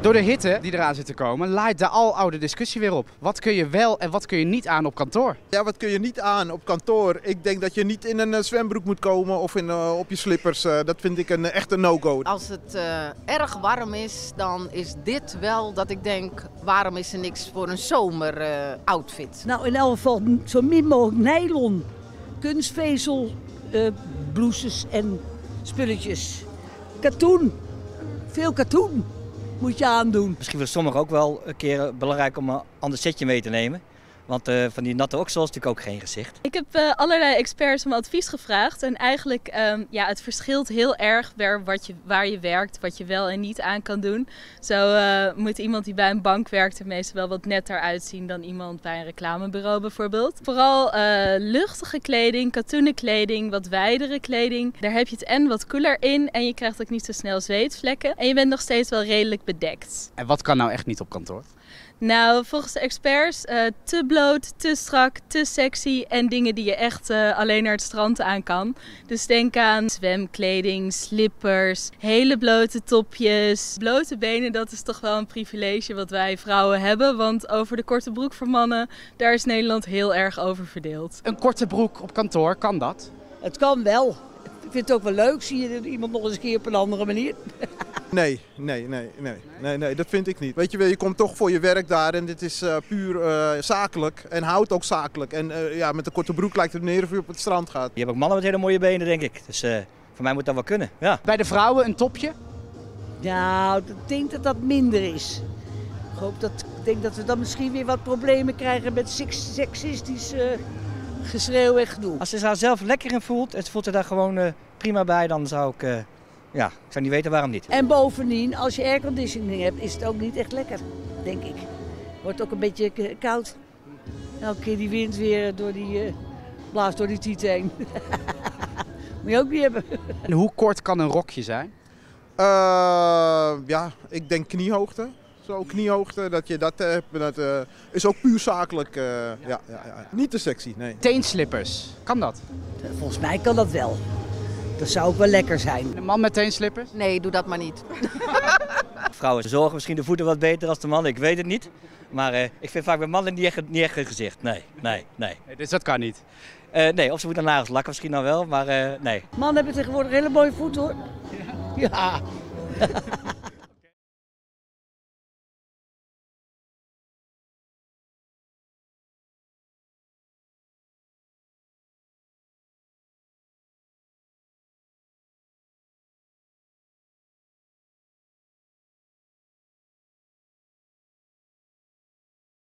Door de hitte die eraan zit te komen, laait de aloude discussie weer op. Wat kun je wel en wat kun je niet aan op kantoor? Ja, wat kun je niet aan op kantoor? Ik denk dat je niet in een eh, zwembroek moet komen of in, uh, op je slippers. Uh, dat vind ik een echte no-go. Als het uh, erg warm is, dan is dit wel dat ik denk, waarom is er niks voor een zomeroutfit? nou, in elk geval zo min mogelijk nylon, kunstvezel, blouses en spulletjes. Katoen, veel katoen moet je aandoen. Misschien voor sommigen ook wel een keer belangrijk om een ander setje mee te nemen. Want uh, van die natte oksels is natuurlijk ook geen gezicht. Ik heb uh, allerlei experts om advies gevraagd. En eigenlijk, um, ja, het verschilt heel erg waar, wat je, waar je werkt, wat je wel en niet aan kan doen. Zo uh, moet iemand die bij een bank werkt er meestal wel wat netter uitzien dan iemand bij een reclamebureau bijvoorbeeld. Vooral luchtige kleding, katoenen kleding, wat wijdere kleding. Daar heb je het en wat koeler in en je krijgt ook niet zo snel zweetvlekken. En je bent nog steeds wel redelijk bedekt. En wat kan nou echt niet op kantoor? Nou, volgens de experts uh, te bloot, te strak, te sexy en dingen die je echt uh, alleen naar het strand aan kan. Dus denk aan zwemkleding, slippers, hele blote topjes. Blote benen, dat is toch wel een privilege wat wij vrouwen hebben. Want over de korte broek voor mannen, daar is Nederland heel erg over verdeeld. Een korte broek op kantoor, kan dat? Het kan wel. Ik vind het ook wel leuk. Zie je iemand nog eens een keer op een andere manier? Nee, nee, nee, nee, nee, nee, dat vind ik niet. Weet je wel, je komt toch voor je werk daar en dit is uh, puur uh, zakelijk en houdt ook zakelijk. En uh, ja, met een korte broek lijkt het neer of je op het strand gaat. Je hebt ook mannen met hele mooie benen, denk ik. Dus voor mij moet dat wel kunnen, ja. Bij de vrouwen een topje? Nou, ik denk dat dat minder is. Ik, hoop dat, ik denk dat we dan misschien weer wat problemen krijgen met seksistisch geschreeuw en gedoe. Als ze zich zelf lekker in voelt en ze voelt er daar gewoon prima bij, dan zou ik... Ja, ik zou niet weten waarom niet. En bovendien, als je airconditioning hebt, is het ook niet echt lekker, denk ik. Wordt ook een beetje koud. Elke keer die wind weer door die, uh, blaast door die tiet heen. Moet je ook niet hebben. En hoe kort kan een rokje zijn? Uh, ja, ik denk kniehoogte. Zo kniehoogte, dat je dat hebt, dat uh, is ook puur zakelijk. Uh, ja. Ja, ja, ja. Niet te sexy, nee. Teenslippers, kan dat? Volgens mij kan dat wel. Dat zou ook wel lekker zijn. Een man met teenslippers? Nee, doe dat maar niet. Vrouwen zorgen misschien de voeten wat beter als de mannen, ik weet het niet. Maar uh, ik vind vaak bij mannen niet echt, niet echt een gezicht. Nee, nee, nee. nee dus dat kan niet? Uh, nee, of ze moeten nagels lakken misschien dan wel, maar uh, nee. Mannen hebben tegenwoordig hele mooie voeten hoor. Ja. ja.